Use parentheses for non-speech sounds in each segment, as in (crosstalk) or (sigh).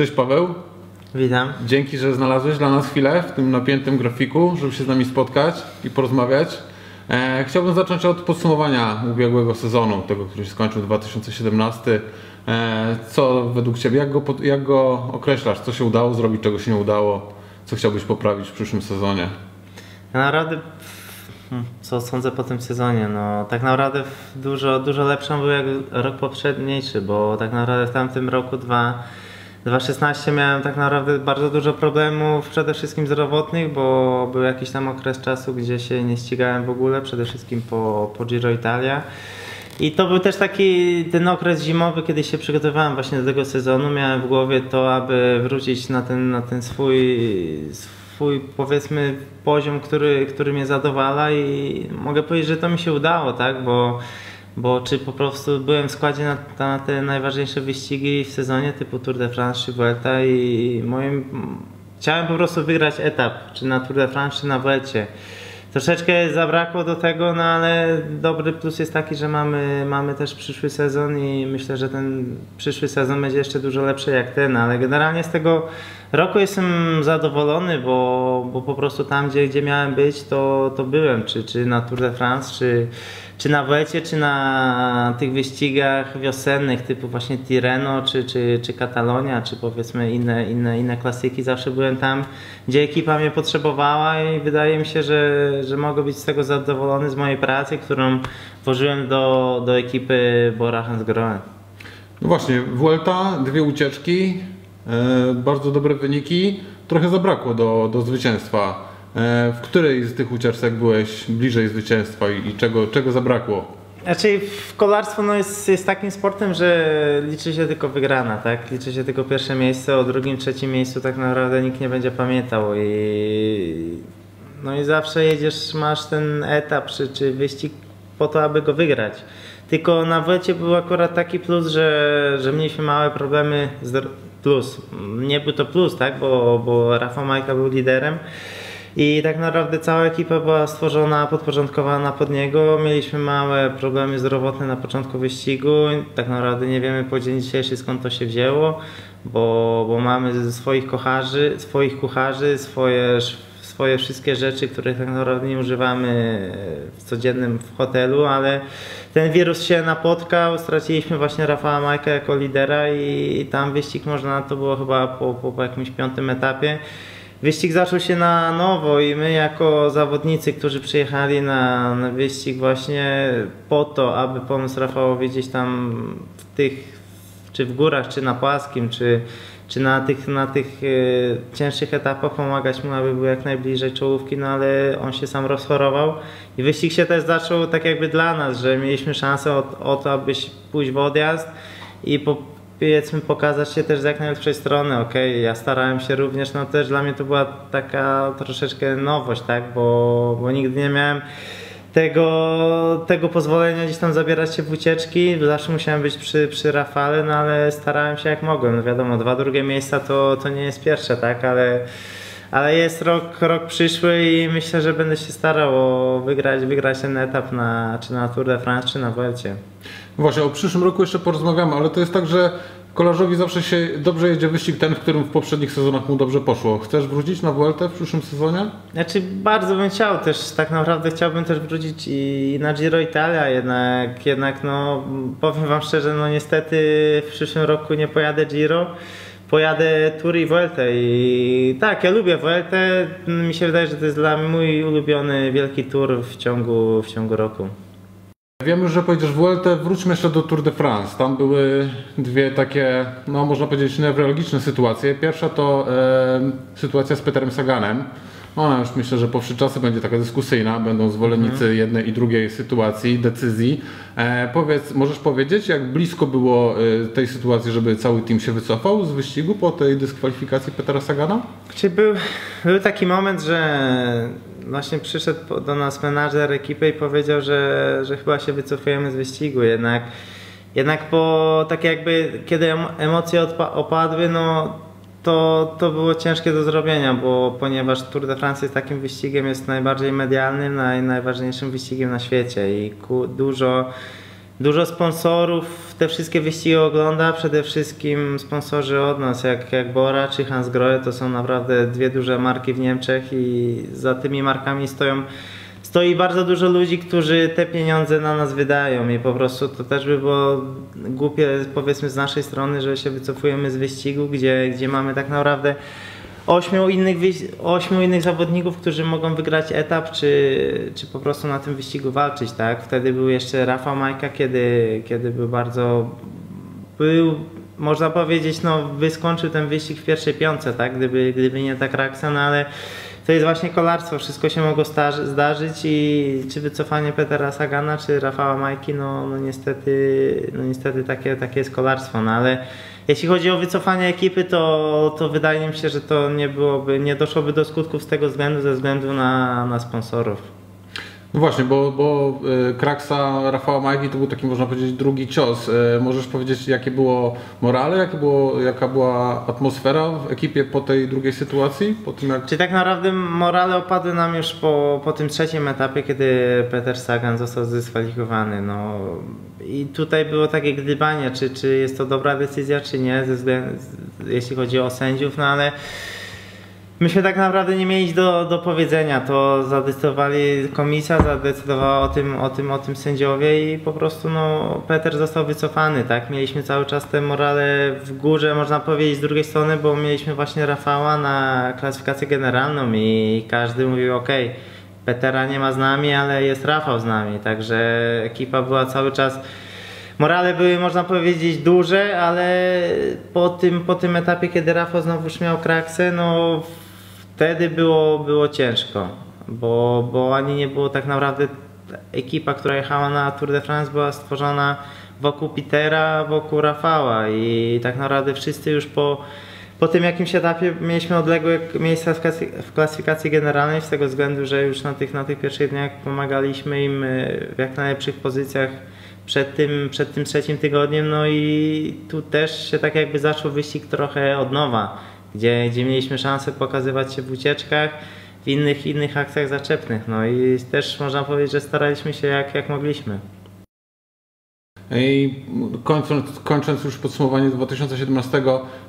Cześć Paweł. Witam. Dzięki, że znalazłeś dla nas chwilę w tym napiętym grafiku, żeby się z nami spotkać i porozmawiać. E, chciałbym zacząć od podsumowania ubiegłego sezonu, tego, który się skończył 2017. E, co według Ciebie, jak go, jak go określasz? Co się udało zrobić, czego się nie udało? Co chciałbyś poprawić w przyszłym sezonie? Ja naprawdę, hmm, co sądzę po tym sezonie, no tak naprawdę dużo, dużo lepszą był jak rok poprzedniejszy, bo tak naprawdę w tamtym roku dwa 2016 miałem tak naprawdę bardzo dużo problemów, przede wszystkim zdrowotnych, bo był jakiś tam okres czasu, gdzie się nie ścigałem w ogóle, przede wszystkim po, po Giro Italia. I to był też taki ten okres zimowy, kiedy się przygotowywałem właśnie do tego sezonu. Miałem w głowie to, aby wrócić na ten, na ten swój, swój powiedzmy poziom, który, który mnie zadowala i mogę powiedzieć, że to mi się udało, tak? Bo bo czy po prostu byłem w składzie na, na, te najważniejsze wyścigi w sezonie typu Tour de France czy Vuelta i moim chciałem po prostu wygrać etap, czy na Tour de France, czy na Vuelcie. Troszeczkę zabrakło do tego, no ale dobry plus jest taki, że mamy, mamy też przyszły sezon i myślę, że ten przyszły sezon będzie jeszcze dużo lepszy jak ten, ale generalnie z tego roku jestem zadowolony, bo, bo po prostu tam, gdzie, gdzie miałem być, to, to byłem, czy, czy na Tour de France, czy, czy na Welcie, czy na tych wyścigach wiosennych typu właśnie Tirreno, czy, czy, czy Katalonia, czy powiedzmy inne, inne, inne klasyki, zawsze byłem tam, gdzie ekipa mnie potrzebowała i wydaje mi się, że, że mogę być z tego zadowolony z mojej pracy, którą włożyłem do, do ekipy Bora Hansgrohe. No właśnie, Vuelta, dwie ucieczki, bardzo dobre wyniki, trochę zabrakło do, do zwycięstwa. E, w której z tych ucieczek byłeś bliżej zwycięstwa i czego, czego zabrakło? Znaczy kolarstwo no jest, jest takim sportem, że liczy się tylko wygrana, tak? Liczy się tylko pierwsze miejsce, o drugim, trzecim miejscu tak naprawdę nikt nie będzie pamiętał i no i zawsze jedziesz, masz ten etap czy, czy wyścig po to, aby go wygrać. Tylko na Welcie był akurat taki plus, że, że mieliśmy małe problemy z plus. Nie był to plus, tak? Bo, bo Rafa Majka był liderem. I tak naprawdę cała ekipa była stworzona, podporządkowana pod niego. Mieliśmy małe problemy zdrowotne na początku wyścigu. Tak naprawdę nie wiemy po dzień dzisiejszy skąd to się wzięło, bo, bo mamy swoich kucharzy, swoich kucharzy, swoje, swoje wszystkie rzeczy, których tak naprawdę nie używamy w codziennym w hotelu, ale ten wirus się napotkał, straciliśmy właśnie Rafała Majka jako lidera i, i tam wyścig można, to było chyba po, po, po jakimś piątym etapie. Wyścig zaczął się na nowo i my jako zawodnicy, którzy przyjechali na, na wyścig właśnie po to, aby pomóc Rafałowi gdzieś tam w tych, czy w górach, czy na płaskim, czy, czy na tych, na tych e, cięższych etapach pomagać mu, aby był jak najbliżej czołówki, no ale on się sam rozchorował. I wyścig się też zaczął tak jakby dla nas, że mieliśmy szansę o, o to, aby pójść w odjazd i po, powiedzmy pokazać się też z jak najlepszej strony, ok, ja starałem się również, no też dla mnie to była taka troszeczkę nowość, tak, bo, bo nigdy nie miałem tego, tego pozwolenia gdzieś tam zabierać się w ucieczki, zawsze musiałem być przy, przy Rafale, no ale starałem się jak mogłem, no wiadomo, dwa drugie miejsca to, to nie jest pierwsze, tak, ale ale jest rok, rok przyszły i myślę, że będę się starał o wygrać, wygrać ten etap na, czy na Tour de France, czy na Vuelcie. Właśnie, o przyszłym roku jeszcze porozmawiamy, ale to jest tak, że kolarzowi zawsze się dobrze jedzie wyścig ten, w którym w poprzednich sezonach mu dobrze poszło. Chcesz wrócić na Vueltę w przyszłym sezonie? Znaczy bardzo bym chciał też, tak naprawdę chciałbym też wrócić i na Giro Italia, jednak, jednak no powiem Wam szczerze, no niestety w przyszłym roku nie pojadę Giro pojadę Tour i Vuelta i tak, ja lubię Vueltę, mi się wydaje, że to jest dla mnie mój ulubiony wielki tour w ciągu, w ciągu roku. Wiemy, że pojedziesz Vueltę, wróćmy jeszcze do Tour de France. Tam były dwie takie, no można powiedzieć, newralgiczne sytuacje. Pierwsza to e, sytuacja z Peterem Saganem. Ona już myślę, że po wszy czasy będzie taka dyskusyjna, będą zwolennicy mhm. jednej i drugiej sytuacji, decyzji. E, powiedz, możesz powiedzieć, jak blisko było e, tej sytuacji, żeby cały team się wycofał z wyścigu po tej dyskwalifikacji Petera Sagana? Czy był, był taki moment, że właśnie przyszedł do nas menadżer ekipy i powiedział, że, że chyba się wycofujemy z wyścigu, jednak jednak po tak jakby kiedy emocje opadły, no to, to było ciężkie do zrobienia, bo ponieważ Tour de France jest takim wyścigiem, jest najbardziej medialnym, naj, najważniejszym wyścigiem na świecie i ku, dużo Dużo sponsorów te wszystkie wyścigi ogląda, przede wszystkim sponsorzy od nas, jak, jak Bora czy Hans Grohe, to są naprawdę dwie duże marki w Niemczech i za tymi markami stoją stoi bardzo dużo ludzi, którzy te pieniądze na nas wydają. I po prostu to też by było głupie powiedzmy z naszej strony, że się wycofujemy z wyścigu, gdzie, gdzie mamy tak naprawdę ośmiu innych, ośmiu innych zawodników, którzy mogą wygrać etap, czy, czy po prostu na tym wyścigu walczyć, tak? Wtedy był jeszcze Rafał Majka, kiedy, kiedy był bardzo, był, można powiedzieć, no wyskończył ten wyścig w pierwszej piątce, tak? Gdyby, gdyby nie tak Raksa, no ale to jest właśnie kolarstwo, wszystko się mogło zdarzyć i czy wycofanie Petera Sagana, czy Rafała Majki, no, no niestety, no niestety takie, takie jest kolarstwo, no ale jeśli chodzi o wycofanie ekipy, to, to wydaje mi się, że to nie byłoby, nie doszłoby do skutków z tego względu, ze względu na, na sponsorów. No właśnie, bo, bo e, Kraksa Rafała Majki to był taki, można powiedzieć, drugi cios. E, możesz powiedzieć, jakie było morale, jakie było, jaka była atmosfera w ekipie po tej drugiej sytuacji? Po tym jak... Czy tak naprawdę morale opadły nam już po, po tym trzecim etapie, kiedy Peter Sagan został zdyskwalifikowany. No, I tutaj było takie gdybanie, czy, czy jest to dobra decyzja, czy nie, ze względu, jeśli chodzi o sędziów, no ale Myśmy tak naprawdę nie mieli do, do powiedzenia, to zadecydowali komisja, zadecydowała o tym, o tym, o tym sędziowie i po prostu no, Peter został wycofany, tak? Mieliśmy cały czas te morale w górze, można powiedzieć z drugiej strony, bo mieliśmy właśnie Rafała na klasyfikację generalną i każdy mówił ok, Petera nie ma z nami, ale jest Rafał z nami, także ekipa była cały czas morale były, można powiedzieć, duże, ale po tym, po tym etapie, kiedy Rafał znowu już miał kraksę, no wtedy było, było ciężko, bo, bo ani nie było tak naprawdę ekipa, która jechała na Tour de France była stworzona wokół Petera, wokół Rafała i tak naprawdę wszyscy już po, po tym jakimś etapie mieliśmy odległe miejsca w klasyfikacji generalnej z tego względu, że już na tych, na tych pierwszych dniach pomagaliśmy im w jak najlepszych pozycjach przed tym, przed tym trzecim tygodniem, no i tu też się tak jakby zaczął wyścig trochę od nowa gdzie, gdzie mieliśmy szansę pokazywać się w ucieczkach, w innych, innych akcjach zaczepnych. No i też można powiedzieć, że staraliśmy się jak, jak mogliśmy. I kończąc, kończąc już podsumowanie 2017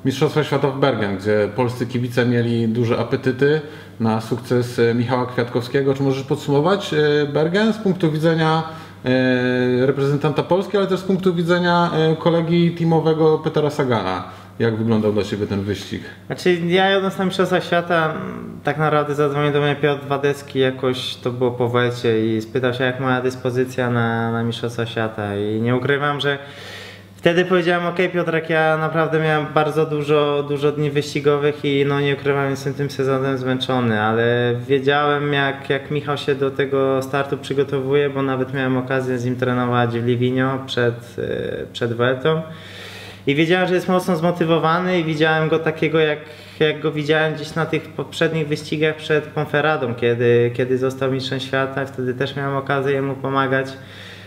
Mistrzostwa Świata w Bergen, gdzie polscy kibice mieli duże apetyty na sukces e, Michała Kwiatkowskiego. Czy możesz podsumować e, Bergen z punktu widzenia e, reprezentanta Polski, ale też z punktu widzenia kolegi teamowego Petera Sagana? Jak wyglądał dla Ciebie ten wyścig? Znaczy ja jadąc na Mistrzostwa Świata tak naprawdę zadzwonił do mnie Piotr Wadecki jakoś to było po Welcie i spytał się jak moja dyspozycja na, na Mistrzostwa Świata i nie ukrywam, że Wtedy powiedziałem, ok Piotrek, ja naprawdę miałem bardzo dużo, dużo dni wyścigowych i no nie ukrywam, jestem tym sezonem zmęczony, ale wiedziałem jak, jak Michał się do tego startu przygotowuje, bo nawet miałem okazję z nim trenować w Livigno przed, e, przed Weltą. I wiedziałem, że jest mocno zmotywowany i widziałem go takiego, jak, jak go widziałem gdzieś na tych poprzednich wyścigach przed Konferadą, kiedy, kiedy został mistrzem świata. Wtedy też miałem okazję jemu pomagać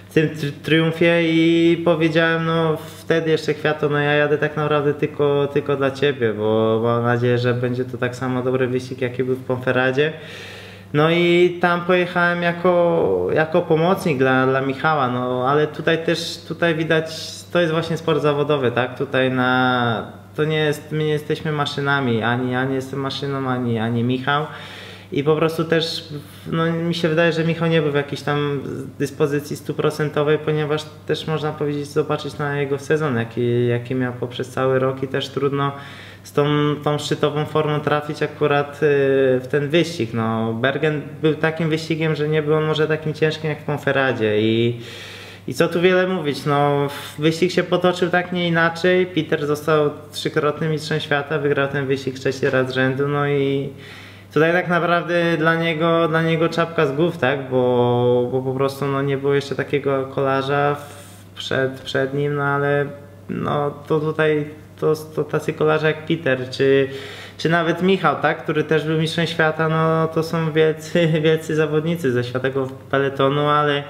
w tym triumfie i powiedziałem, no wtedy jeszcze Kwiato, no ja jadę tak naprawdę tylko, tylko dla Ciebie, bo mam nadzieję, że będzie to tak samo dobry wyścig, jaki był w Konferadzie. No i tam pojechałem jako, jako pomocnik dla, dla Michała, no ale tutaj też tutaj widać to jest właśnie sport zawodowy, tak? Tutaj na, to nie jest, my nie jesteśmy maszynami, ani ja nie jestem maszyną, ani, ani Michał. I po prostu też, no mi się wydaje, że Michał nie był w jakiejś tam dyspozycji stuprocentowej, ponieważ też można powiedzieć, zobaczyć na jego sezon, jaki, jaki miał poprzez cały rok i też trudno z tą, tą szczytową formą trafić akurat y, w ten wyścig. No, Bergen był takim wyścigiem, że nie był on może takim ciężkim jak w Konferadzie i i co tu wiele mówić, no wyścig się potoczył tak nie inaczej. Peter został trzykrotnym mistrzem świata, wygrał ten wyścig trzeci raz z rzędu, no i tutaj tak naprawdę dla niego, dla niego czapka z głów, tak, bo, bo po prostu no, nie było jeszcze takiego kolarza przed, przed nim, no ale no to tutaj to, to tacy kolarze jak Peter, czy, czy nawet Michał, tak, który też był mistrzem świata, no to są wielcy, (laughs) wielcy zawodnicy ze światowego peletonu, ale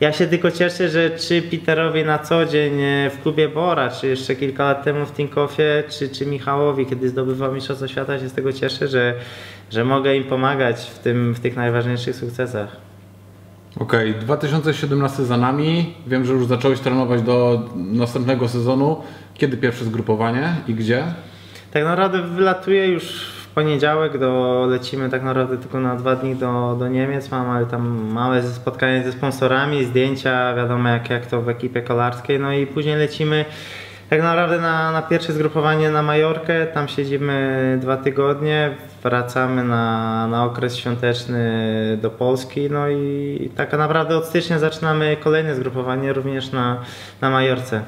ja się tylko cieszę, że czy Peterowi na co dzień e, w klubie Bora, czy jeszcze kilka lat temu w Tinkoffie, czy, czy Michałowi, kiedy zdobywał Mistrzostwo Świata, się z tego cieszę, że, że mogę im pomagać w, tym, w tych najważniejszych sukcesach. Okej, 2017 za nami. Wiem, że już zacząłeś trenować do następnego sezonu. Kiedy pierwsze zgrupowanie i gdzie? Tak naprawdę wylatuję już w poniedziałek, do, lecimy tak naprawdę tylko na dwa dni do, do Niemiec. Mam ale tam małe spotkanie ze sponsorami, zdjęcia, wiadomo jak, jak to w ekipie kolarskiej. No i później lecimy tak naprawdę na, na pierwsze zgrupowanie na Majorkę. Tam siedzimy dwa tygodnie, wracamy na, na okres świąteczny do Polski. No i tak naprawdę od stycznia zaczynamy kolejne zgrupowanie również na, na Majorce.